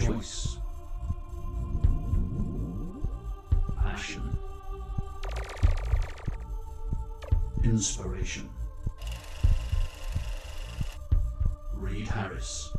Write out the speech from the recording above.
Choice. Passion. Inspiration. Reed Harris.